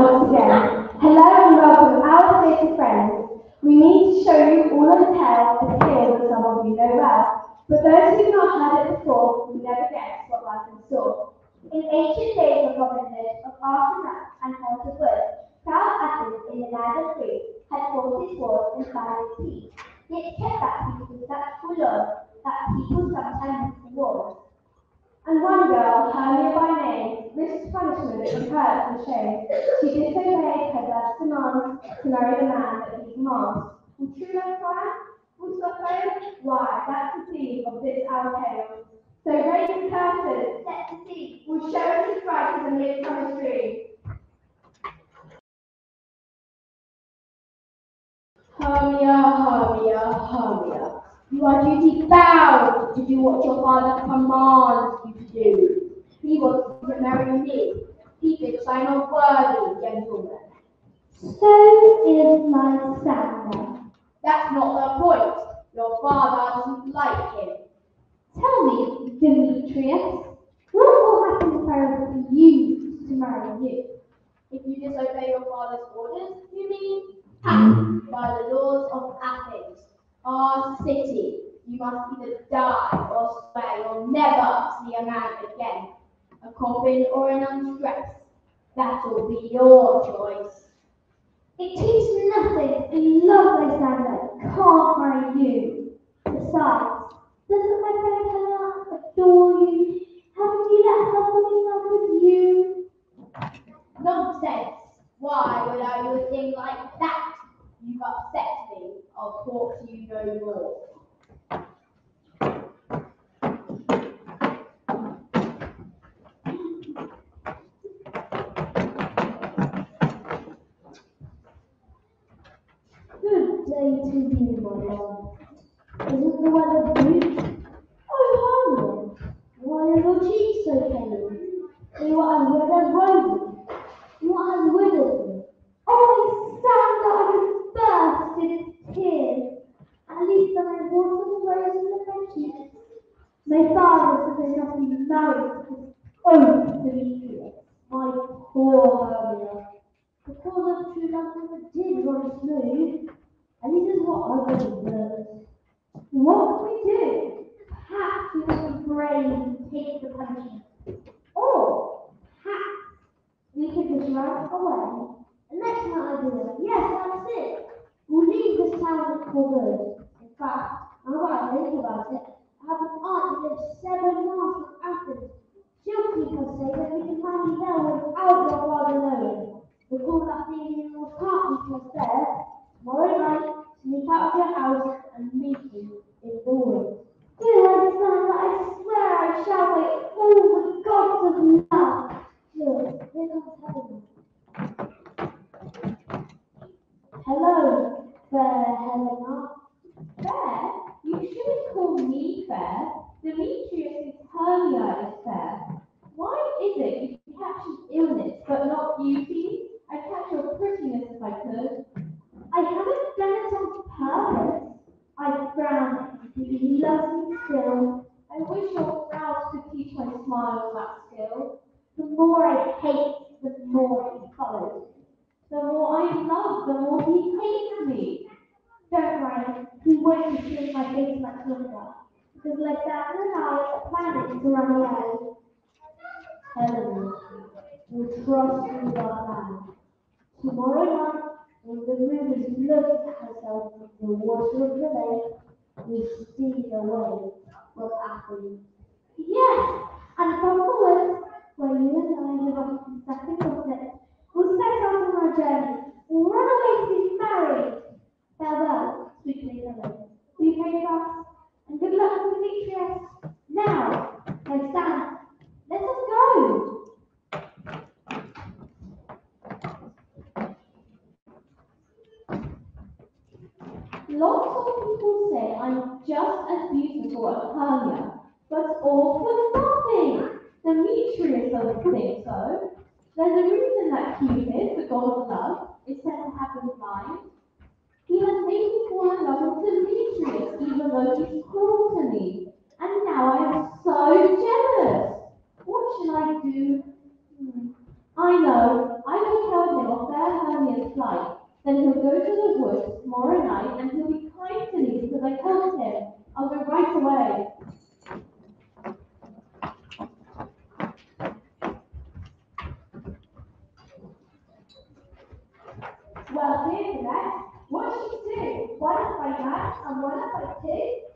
once again. Hello and welcome, our theatre friends. We need to show you all of the tales and tales that some of you know well. For those who've not heard it before, we never guess what lies in store. In ancient days of Robin Hood, of Arthur and Walter Wood, South Athens in the land of Greece had fought its wars and found its peace. Yet kept that peace with such full laws that people sometimes miss the wars. And one girl, Hermia by name, risked punishment from hurt and shame. She disobeyed her dad's demands to marry the man that he commands. Will true love triumph? Will suffering? Why, that's the theme of this our tale. So raise the curtain, Set the scene. we'll show us as bright as a midsummer tree. Hermia, Hermia, Hermia, you are duty bound to do what your father commands you to do. He wants you to marry me. He thinks I'm a worthy gentleman. So is Lysander. That's not the point. Your father doesn't like him. Tell me, Demetrius, what will happen if I refuse to marry you? If you disobey your father's orders, you mean? Mm-hmm. Ha! By the laws of Athens, our city, you must either die or swear you'll never see a man again. A coffin or an undress. That'll be your choice. It takes nothing in love, Lysander can't marry you. Besides, doesn't my One up by nine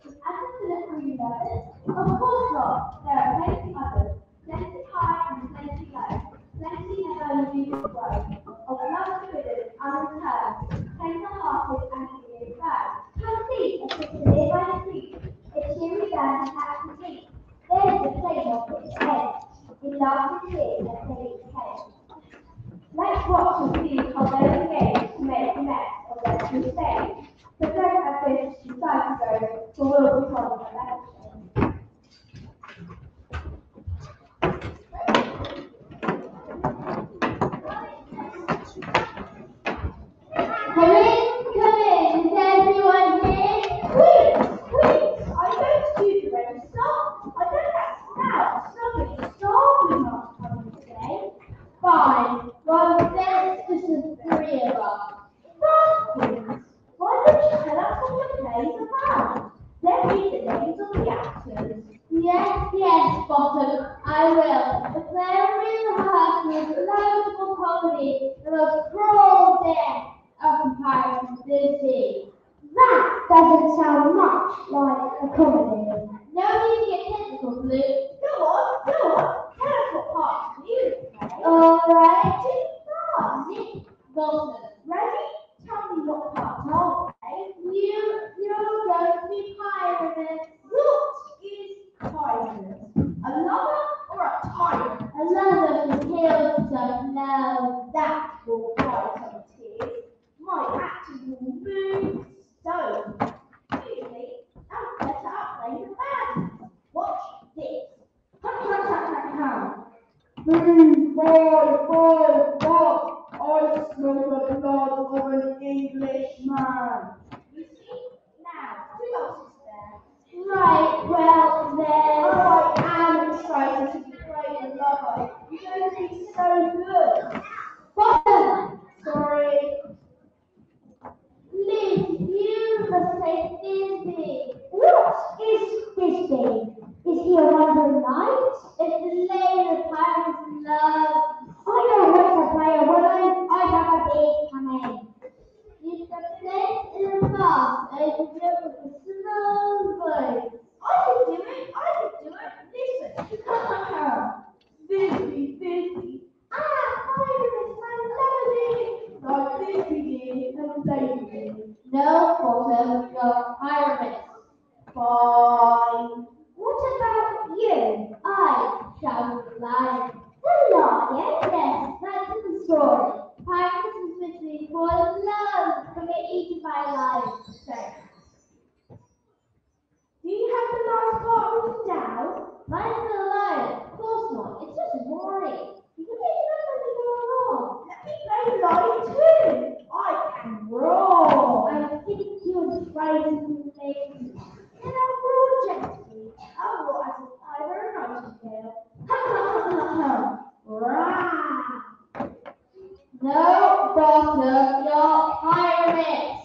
Bottom, you're pirates.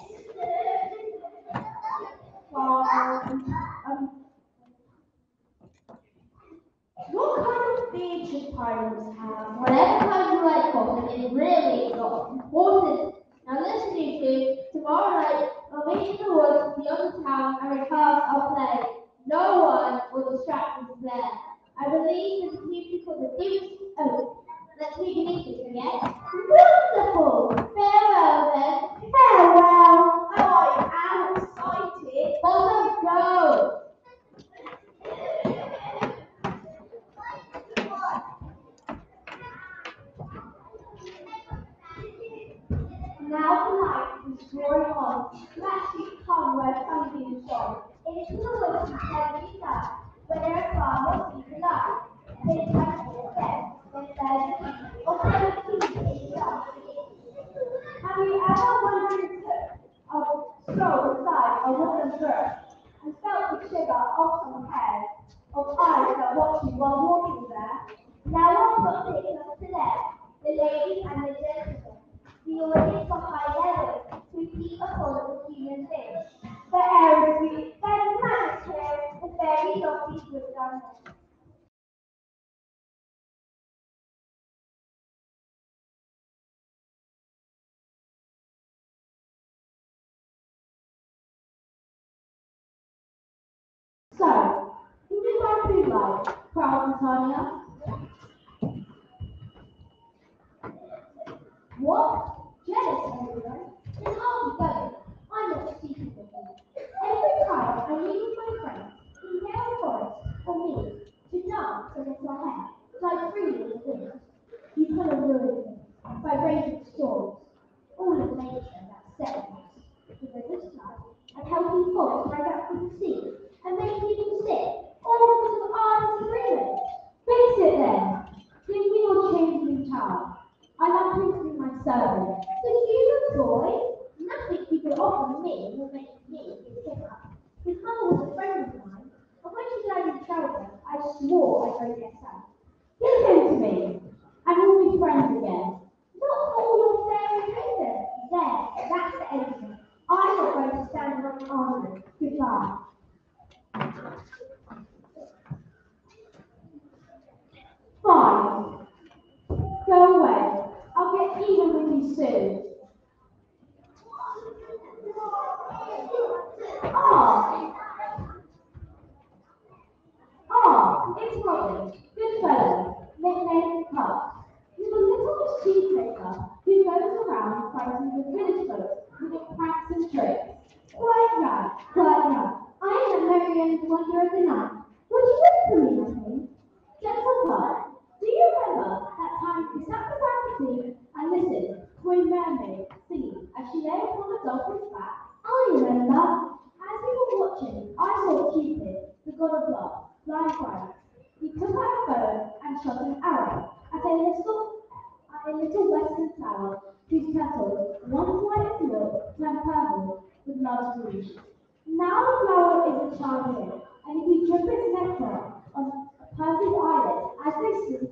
Eyelids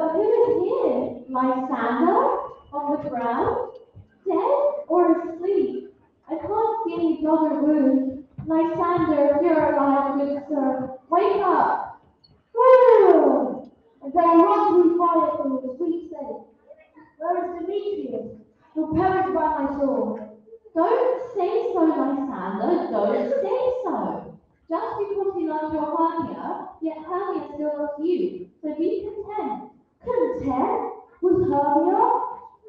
But who is here? Lysander? On the ground? Dead or asleep? I can't see any blood or wounds. Lysander, you're alive, good sir, wake up! Woo! I run through fire from the sweet city. Where is Demetrius? You'll perish by my sword. Don't say so, Lysander, don't say so. Just because you love your Hermia, yet Hermia still loves you. So be content. With Hermia?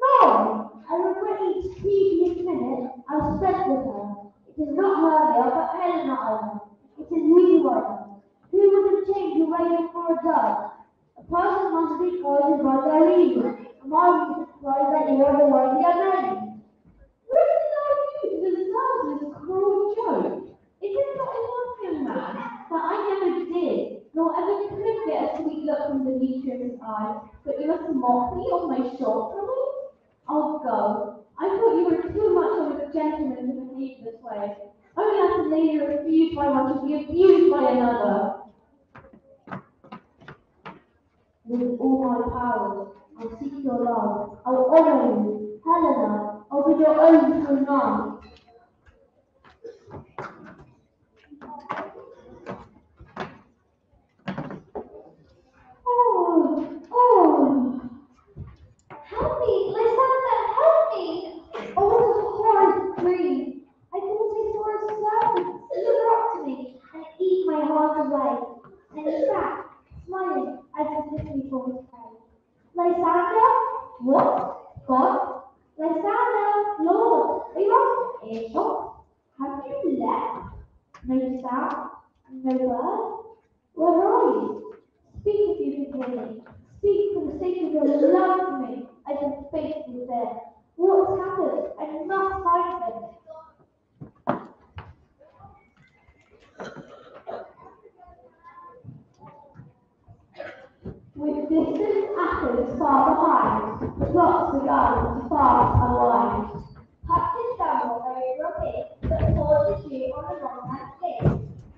No! I regret each previous minute I've spent with her. It is not Hermia, but I. It is I love. Who would have changed your raven for a dove? A person must be guided by their reason. Am I surprised that you ever were the unready? Where did I use the this this cruel joke? It is not enough, young man, that I never did, nor ever could get a sweet look from the Demetrius' eye, but you must mock me on my shortcomings? I'll go. I thought you were too much of a gentleman to behave this way. Only as a lady refused by one to be abused by another. With all my powers, I seek your love. I will honor you. Helena, over your own true name. Oh, oh. Help me, Lysander, help me! Oh, what a horrid dream! I thought I saw a serpent slither up to me and eat my heart away. And he sat, smiling prey. Lysander? What? God? Lysander, Lord, are you earshot? Have you left? No sound, no word? Where are you? Speak if you can me. Speak for the sake of your love for me. I can you there. What's happened? I must find him. With distant Athens far behind, the plots begun to fast and wind. Hudson stumbled over a pit, but poured the dew on the wrong man's face.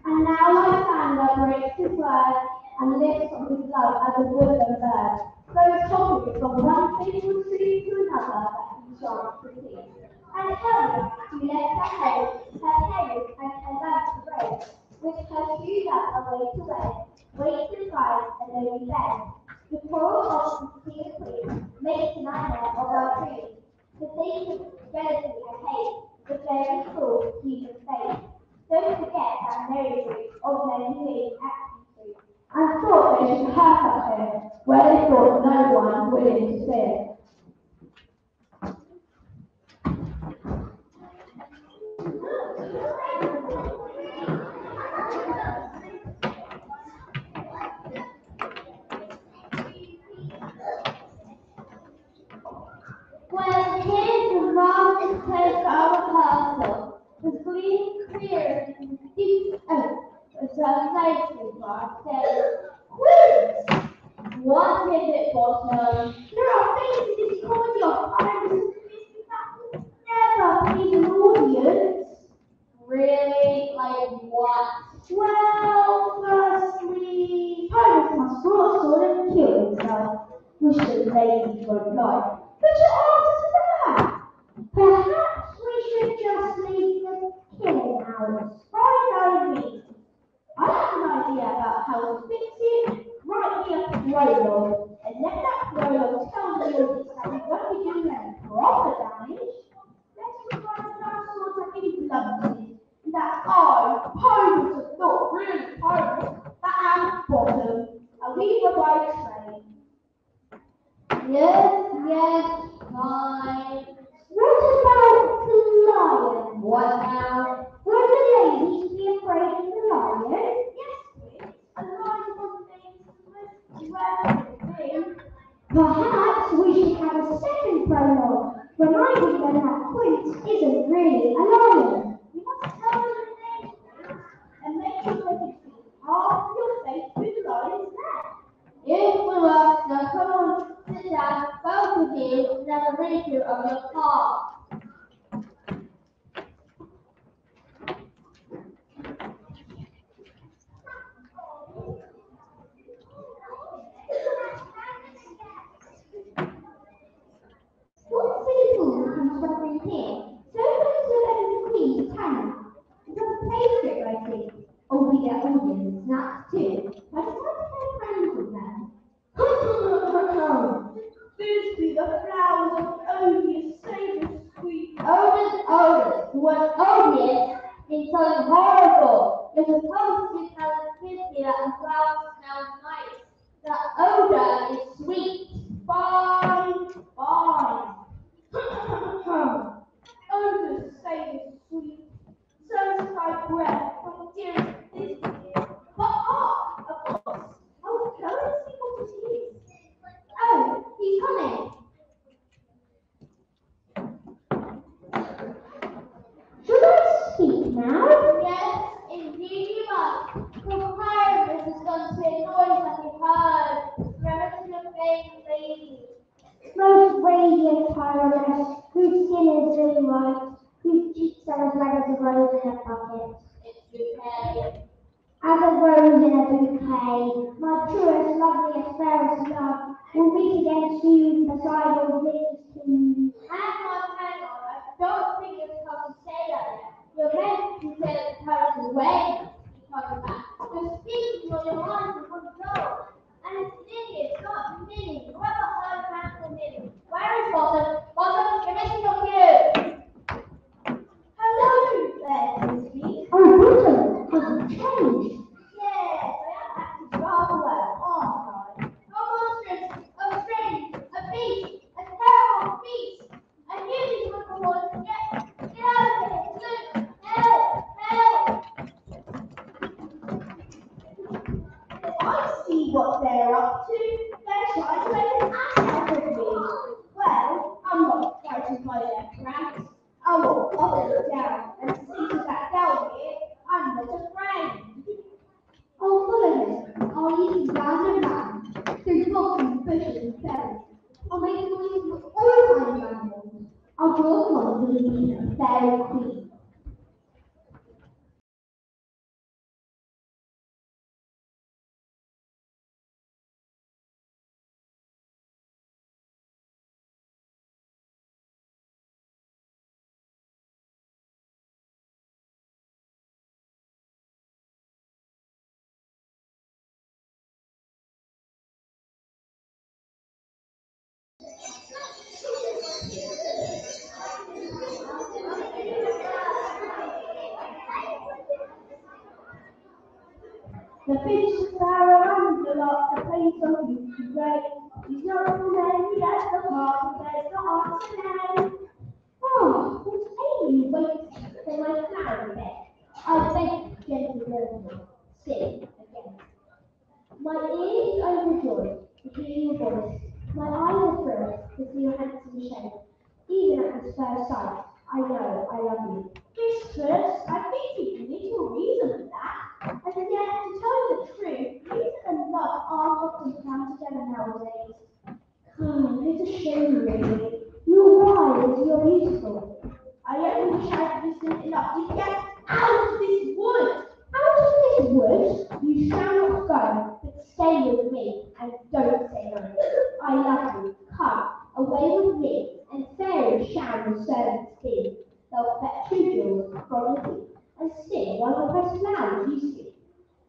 And now Lysander breaks his word and lifts on his love as a woodland bird, goes hopping from one fatal tree to another that he shall see. And Helena, who left her home, her parents, and her love to raise, with her shoes up away to wed, waits and cries a lonely bed. The coral of Theocles makes nightmare of our dreams. The things of jealousy and hate, the very cruel human fate. Don't forget that Mary Ruth of Mary Louise Atkinson, and thought they should hurt her here, where they thought no one would interfere. round and played our castle. The green cleared and deep earth was a nightly mark said, What is it, Bottom? There are faces in the comedy of never please an audience. Really? Like what? Well, firstly, Iris must draw a sword and kill himself, which the lady would like. But your aunt Perhaps we should just leave the killing hours fine idea. I have an idea about how to fix it. Write me a prologue, and let that prologue fish is there around a lot, the place of you to play. He's not the name, he the heart, there's the heart to name. Oh, it's Amy waits for my flower bed. I beg gentlemen, sing again. My ears are overjoyed to hear your voice. My eyes are thrilled to see your handsome shape. Even at this first sight, I know I love you. Mistress, I think you can little reason for that. And again, to tell you the truth, music and love aren't often found together nowadays. Come, it's a shame, really. You're wild. you're beautiful. I only wish I'd listened enough to get out of this wood. Out of this wood? You shall not go, but stay with me, and don't say no. I love you. Come, away with me, and fairies shall your servants be. They'll fetch you jewels from the deep and sing while the wet flower is you.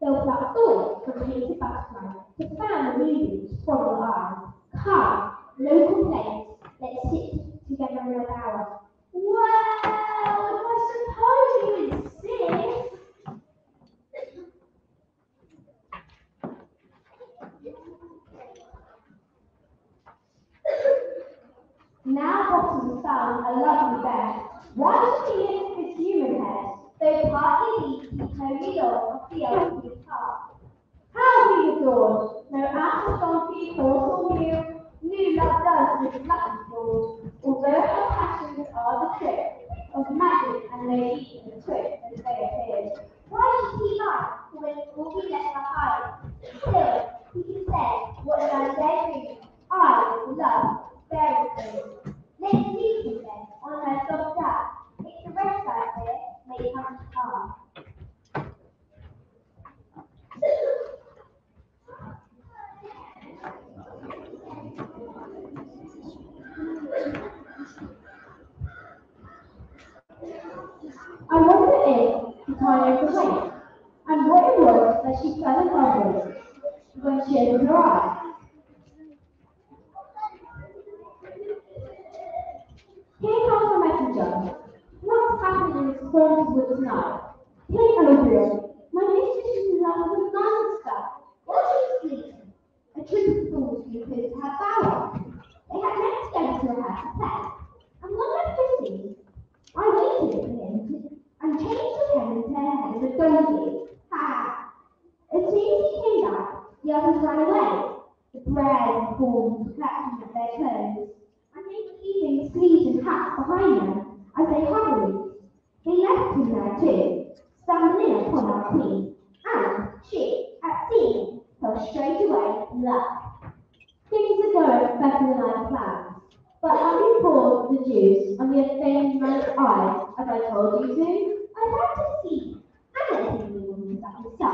Though black doors contain the background, the family movies from the eye. Come, no complaints, let's sit together in a bower. Well, I suppose you insist. now bottom has found a lovely bear. Why does she live this human the of the. How do you do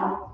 Tchau.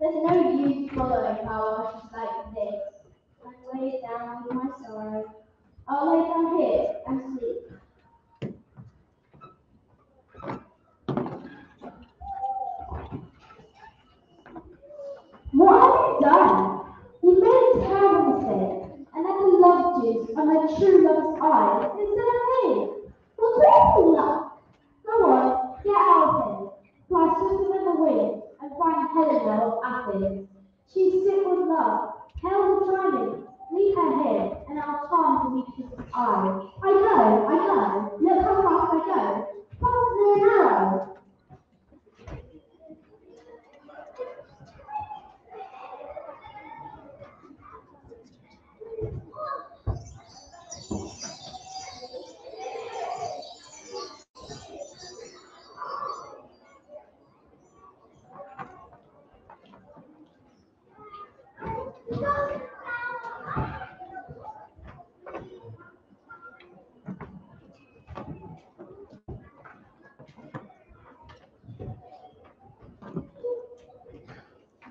There's no use following her while she's like this. I lay it down with my sorrow. I'll lay down here and sleep. What have you done? You made a terrible mistake, and let the love juice on my true love's eyes instead of me. What's awful luck? Go on, get out of here. Fly swifter than the wind and find Helena of Athens. She's sick with love, hell shining. Leave her here, and I'll charm Demetrius' eye. I go, I go. Look how fast I go. Faster than an arrow.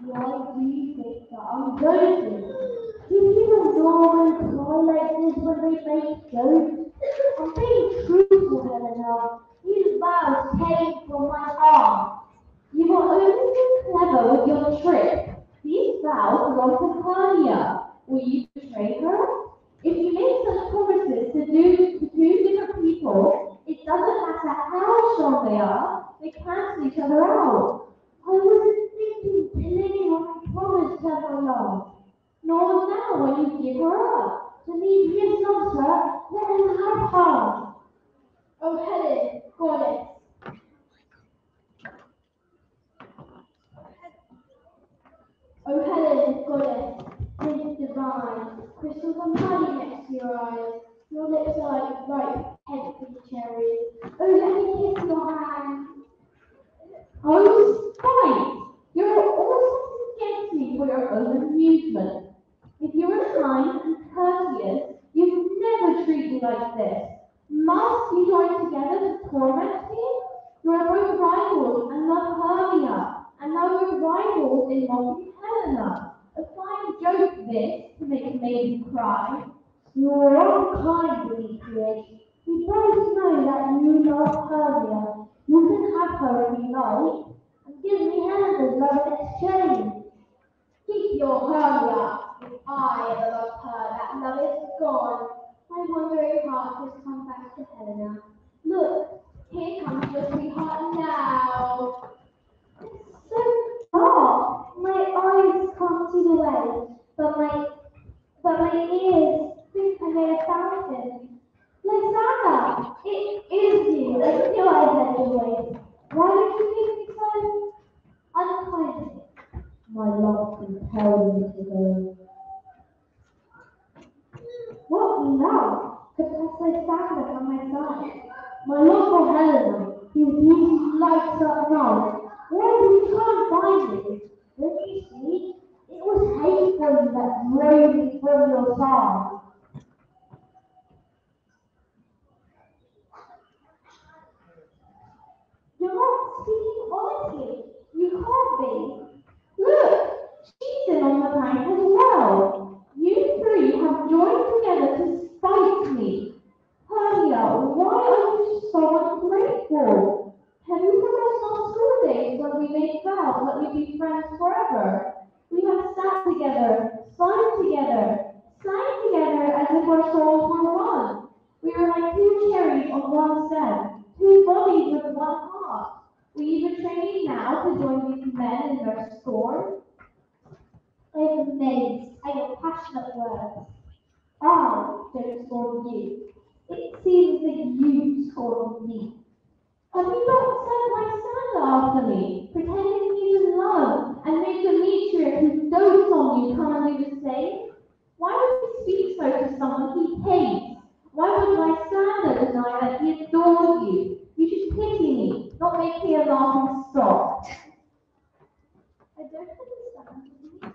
Why do you think that I'm joking? Do people normally cry like this when they make jokes? I'm being truthful, Helena. These vows came from my heart. You were only too clever with your trick. These vows belong to Hermia. Will you betray her? If you make such promises to do to two different people, it doesn't matter how strong they are, they cancel each other out. I wasn't thinking clearly when I promised her my love. Nor now when you give her up. Demetrius loves her, let him have her. Oh, Helen, goddess. Oh, Helen, goddess, Prince divine, crystals and honey next to your eyes. Your lips are like ripe, healthy cherries. Oh, let me kiss your hand. Oh, spite! You're always against me for your own amusement. If you were kind and courteous, you'd never treat me like this. Must you join together to torment me? You are both rivals and love Hermia, and now you're rivals in mocking Helena. A fine joke this, to make a maiden cry. You're unkind, Demetrius. We both know that you love Hermia. You can have her if you like, and give me Helena's love in exchange. Keep your Hermia. If I ever loved her, that love is gone. My wandering heart has come back to Helena. Look, here comes your sweetheart now. It's so dark, my eyes can't see the way, but my but my ears think I hear a fountain. Lysander, it is you. I knew I'd heard your voice. Why did you make me so unkindly? My love compelled me to go. What now? Because Lysander on my side. My love for Helena, whose beauty lights up night. Where you and find me? Don't you see? It was hateful that drove me from your side. You're not speaking honestly. You can't be. Look, she's in on the prank as well. You three have joined together to spite me. Hermia, why so ungrateful? Have you forgotten our school days when we made vows that we'd be friends forever? We have sat together, sung together, sang together as if our souls were one. We were like two cherries on one stem, two bodies with one heart. You betray me now to join these men in their scorn? I am amazed at your passionate words. I don't scorn you. It seems that you scorn me. Have you not sent my son after me, pretending he's in love, and made Demetrius, who dotes on you, come and do the same? Why would he speak so to someone he hates? Why would Lysander deny that he adores you? You should pity me, not make me a laughing stock. I don't understand.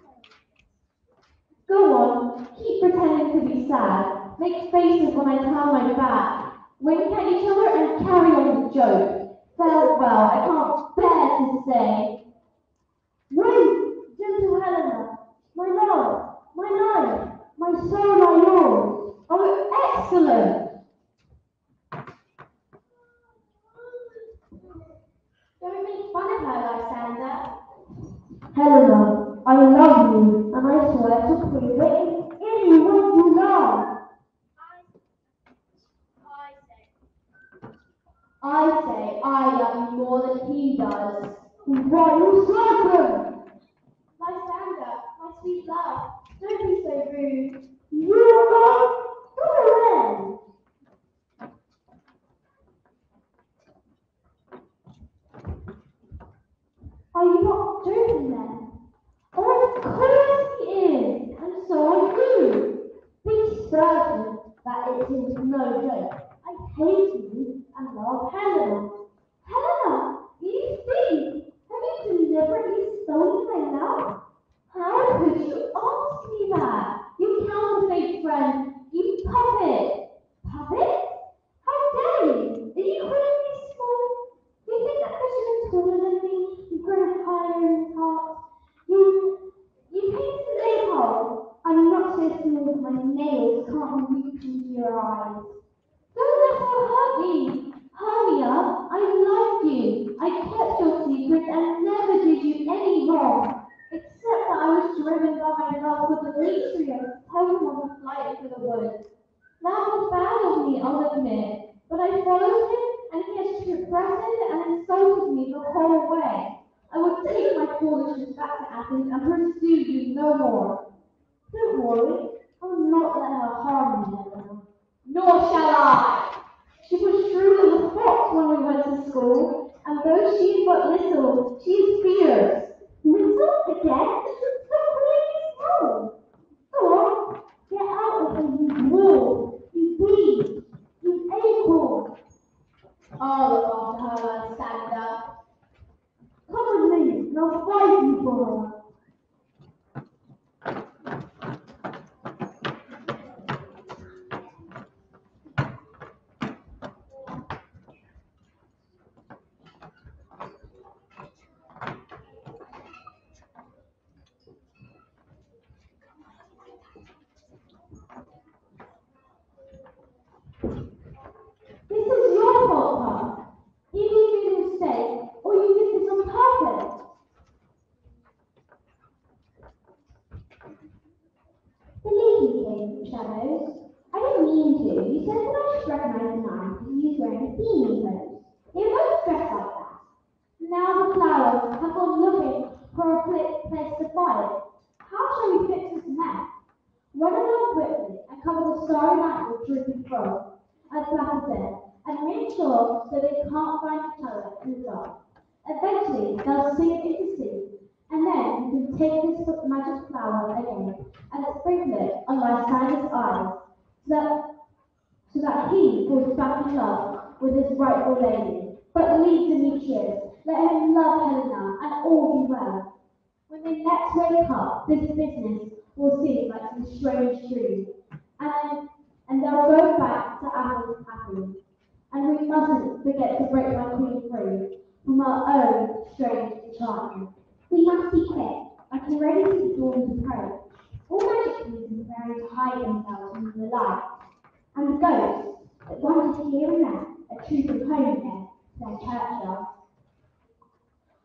Go on, keep pretending to be sad. Make faces when I turn my back. Wink at each other and carry on the joke. Farewell, I can't bear to say. Wait, gentle Helena, my love, my life, my soul my yours. Oh, excellent! Don't make fun of her, Lysander. Helena, I love you, and I swear to prove it in any way. I say I love you more than he does. Why, you My Lysander, my sweet love, don't be so rude. You are love all of our powers stand up. Come with me, now fight you for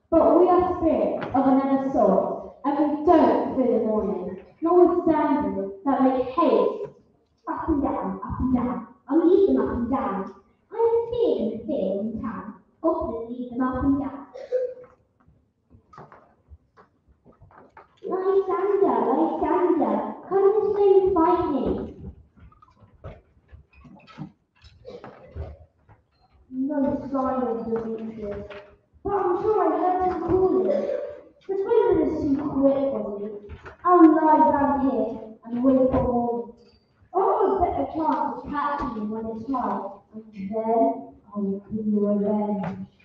But we are spirits of another sort, and we don't fear the morning, notwithstanding that make haste up and down, up and down. I lead them up and down. I'm seeing and seeing in town, often lead them up and down. Lysander, Lysander, come you play fighting. no sign of the beaches. But I'm sure I heard them calling. The toilet is too quick for me. I'll lie down here and wait for morning. Oh, I'll have a better chance of catching you when it's light, and then I'll be you revenge.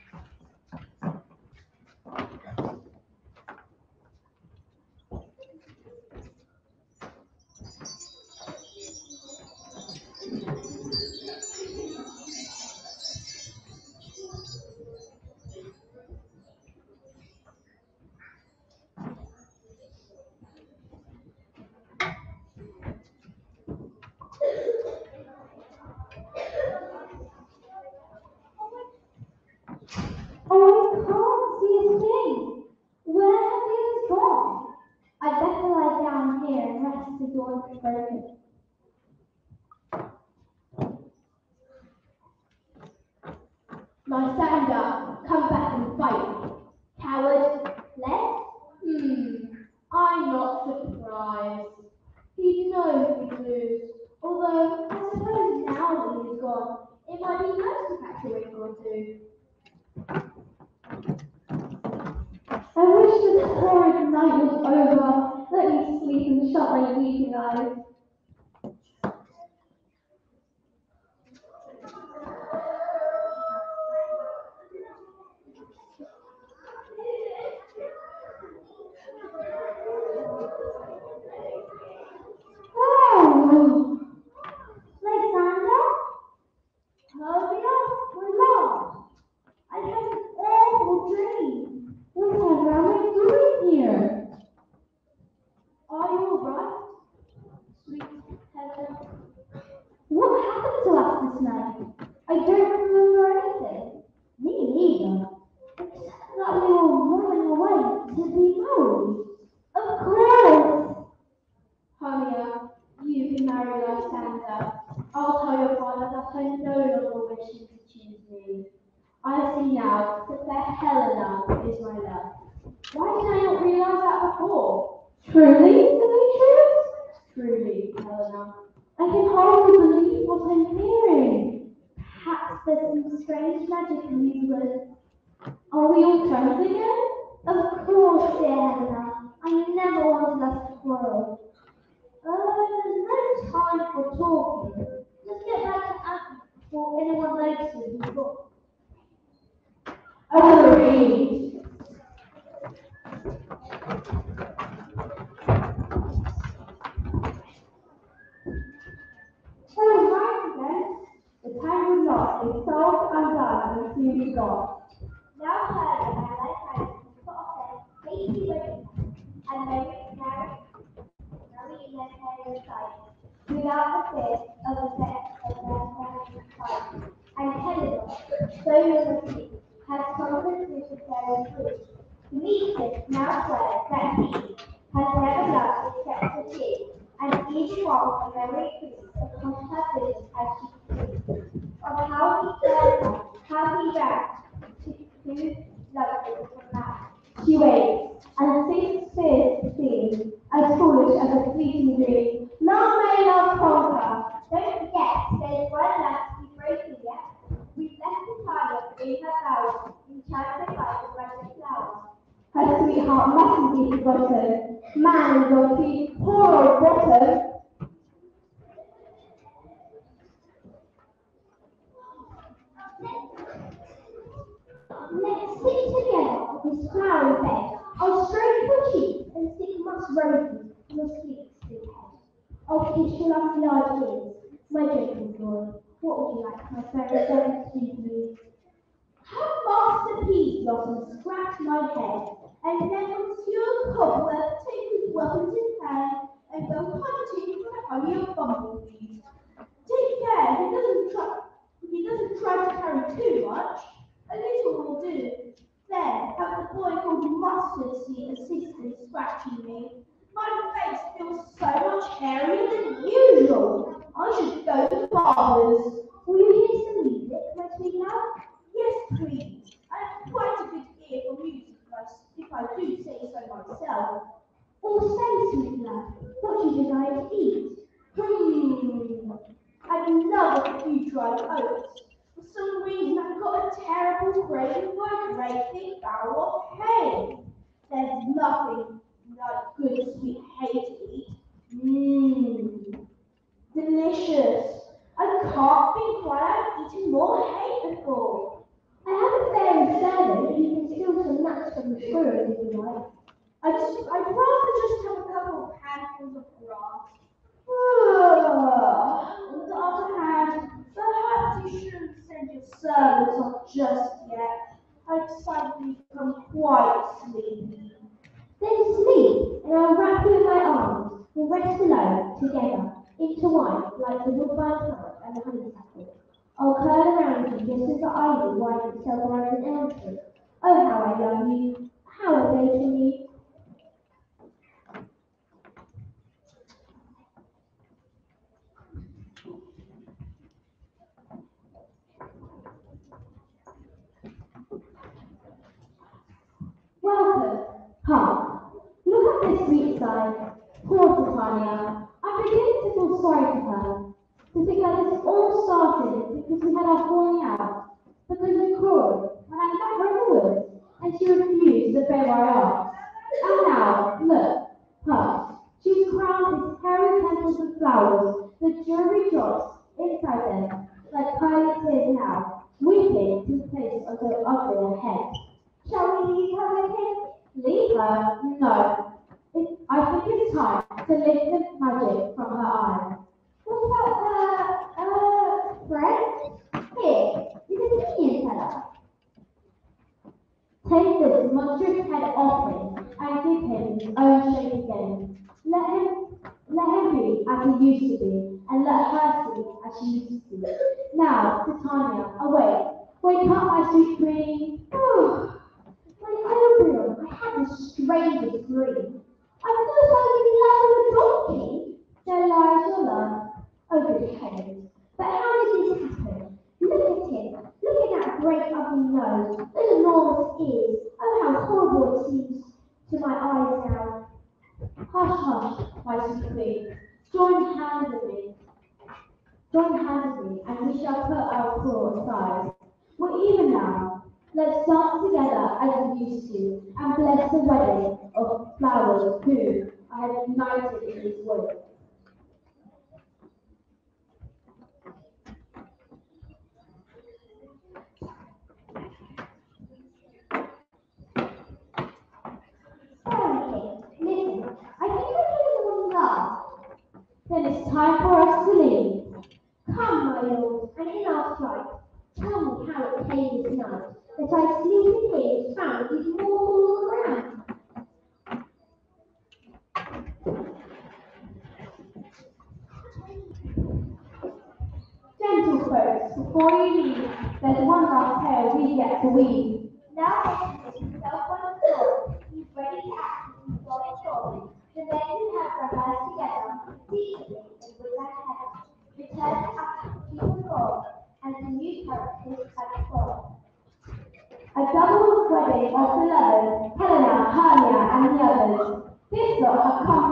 Oh, I can't see a thing. Where have he gone? I'd better lie down here and rest the door is broken. Now stand up, come back and fight. Coward, let? Hmm, I'm not surprised. He knows he'd lose, although I suppose now that he's gone, it might be nice to catch a wink. I wish this horrid night was over. Let me sleep and shut my weeping eyes. Oh, Lysander? Hermia, we're lost. I had an awful dream. What am I doing here? Are you alright? Sweet Helen. What happened to us this night? I don't remember anything. Me neither. Except that we were running away to be married. Of course. Hermia, you can marry Lysander. I'll tell your father that I no longer wish him to choose me. I see now that fair Helena is my love. Why did I not realize that before? Truly, Demetrius? Truly, Helena. I can hardly believe what I'm hearing. Perhaps there's some strange magic in these words. Are we all friends again? Of course, dear Helena. I never wanted us to quarrel. Uh, there's no time for talking. Let's get back to Athens before anyone notices we've got. Agreed. So right then, the time was lost, is solved, undone, and soon gone. Now heard and I like I put off their hasty wedding side, without the fear of the sex of side. And so liberty, has conquered the fairy fruit. Demetrius now swears that he has never loved except the king, and each one a memory priest across her vision as she speaks, of how he served her, how he ran to who loved her from that. She waits, and thinks fears seem as foolish as a fleeting dream. Love may love conquer. Don't forget, there's one left to be broken yet. We've left the target in her bower, enchanted by the magic flower. Her sweetheart mustn't be forgotten. Man and donkey, poor old bottom. Let's sit together on this flowery bed. I'll stroke your cheeks and stick much roses on your sleek, sweet head. I'll kiss your lovely large ears, my gentle boy. What would you like, my fairy friend, to do? Have Master Peaseblossom scratch my head, and then Monsieur Cobweb take his weapons in hand and go hunting for the honey of bumblebees. Take care, he doesn't try, he doesn't try to carry too much. A little will do. Then have the boy called Mustard Seed assist in scratching me. My face feels so much hairier than usual. I should go to father's. Will you hear some music, my sweet love? Yes, please. I have quite a good ear for music, if I, if I do say so myself. Or say, sweet love, what you desire to eat. Hmm. I'd love a few dried oats. For some reason, I've got a terrible craving for a great big barrel of hay. There's nothing like good sweet hay to eat. Mmm. Delicious. I can't think why I've eaten more hay before. I have a fairy servant who can steal some nuts from the squirrel if you like. I just, I'd rather just have a couple of handfuls of grass. On the other hand, perhaps you shouldn't send your servants off just yet. I've suddenly become quite sleepy. Then sleep, and I'll wrap you in my arms. We'll rest alone, together, intertwined like the woodbine plant and the honeysuckle. I'll curl around you just as the ivy winds itself around an elm tree. Oh, how I love you! How I for you! Welcome. Come. Look at this sweet sign. Poor Titania. I'm beginning to feel sorry for her. To think that this all started because we had our falling out. But we a and I got her in the and she refused to bear my arms. And now, look, her. She's crowned with hairy petals of flowers, the jewelry drops inside them, like Pilate is now, weeping to place on up ugly a head. Shall we leave her with him? Leave her? No. I think it's time to lift the magic from her eyes. What about her, uh, friend? Here, you can opinion teller. Take this monstrous head off him and give him his own shape again. Let him, let him be as he used to be, and let her be as she used to be. Now, Titania, A double wedding of the lovers, Helena, Hermia, and the others. This lot had come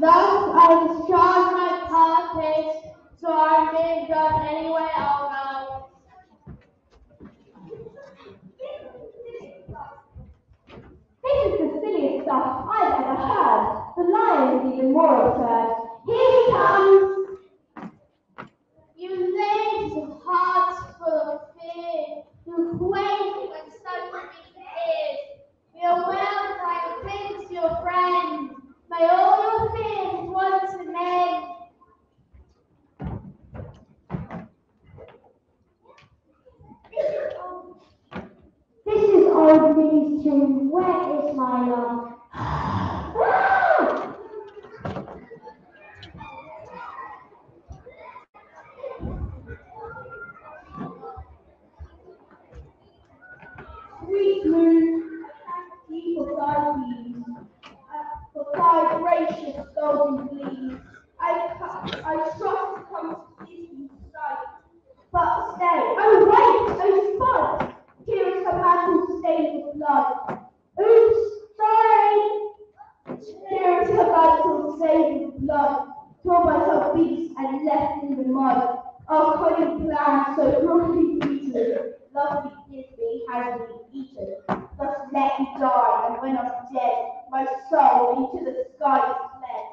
Thus I discharge my purpose, so I'm being done anyway I'll. This is the silliest stuff I've ever heard. The lion is even more absurd. Here he comes! You lazy hearts full of fear, you quake when suddenly appears. Be aware that I am Prince, your friend. May all your fears once and end. This is old Minnie's tune, where is my love? Ah! Sweet moon, thank you for thy beams, uh, for thy gracious golden gleams. I, cu- I trust comes to distant sight. But stay, oh wait, oh spot! Here is her mantle stained with blood. Oops, sorry! Here is her mantle stained with blood, torn by some beast and left in the mud. Our cunning plan so cruelly beaten, lovely Thisbe has been eaten. Thus let me die, and when I'm dead, my soul into the sky is fled.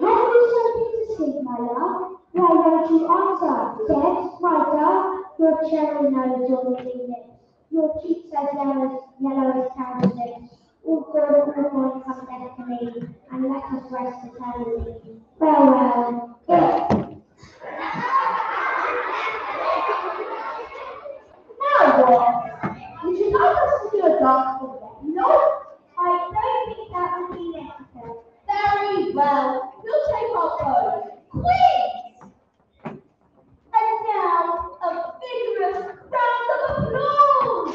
Have you something to say, my love? Why don't you answer? Yes, my dove, your cherry nose, your little lips, your cheeks as yellow as, yellow as lips. All good, all good, come death to me, and let us rest eternally. Farewell. Now what? Would you like us to do a dance for them? No, I don't think that would be necessary. Very well, we'll take our photos. Quiz! And now, a vigorous round of applause!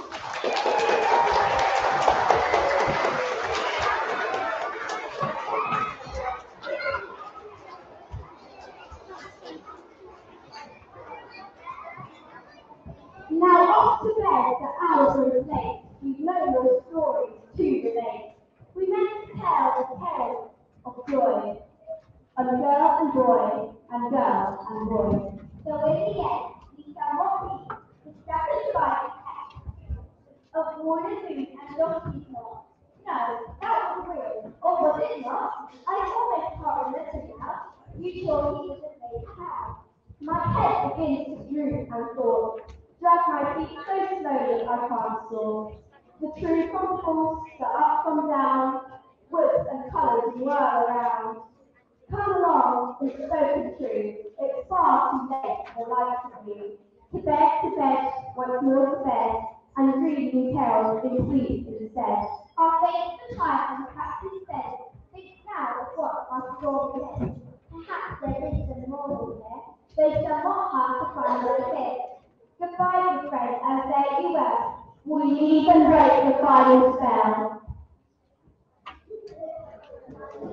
Now off to bed, the hours are late. We've no more stories to relate. We meant to tell a tale of joy, of girl and boy, and girl and boy. So in the end, we found what we established by of water, food, and donkey's not. No, that was real. Or was it not? I almost can't remember now. You told me it was made how. My head begins to droop and fall. Drag my feet so slowly I can't soar. The true from false, the up from down, woods and colours whirl around. Come along, it's spoken true. It's far too late for life to be. To bed, to bed, once more to bed, and read new tales in sleep instead. Our fate the time and the captain said, think now of what our story is. Perhaps there is some moral there. They shall not have to find their fit. Goodbye, good friend, and fare you well. We leave and break the final spell.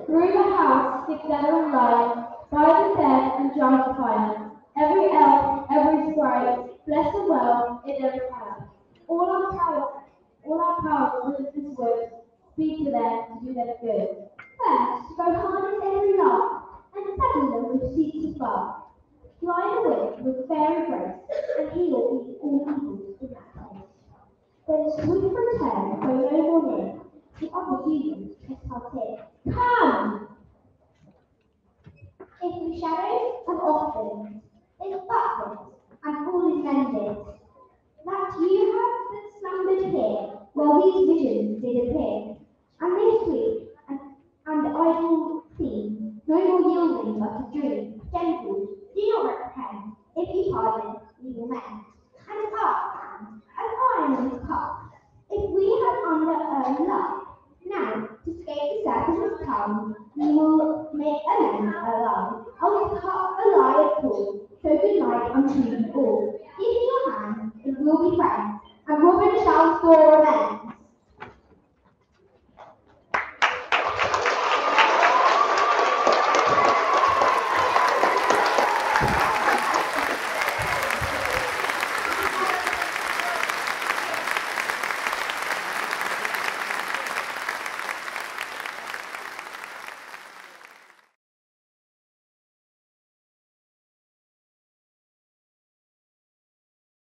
Through the house, together in line, by the bed and the fire. Every elf, every sprite, bless the world in every house. All our power, all our power will within this wood, speak to them to do them good. First, go harness every lark, and saddle them with sheets of bark. Fly away with fairy grace, and heal all evils then swooped from his hand, going over neck, the other humans just said, Come! If the shadows of orphans, is butlers, and all is ended. that you have that slumbered here, while these visions did appear, and this sweet and, and idle scene, no more yielding but a dream, gentle, do not repent, if you pardon, you will mend, and up, if we had under earth love, now to escape the sadness of come, we will make amends alone. I will cut a lie pool, so good night unto you all. Give me your hand, and we'll be friends, and Robin shall score amends.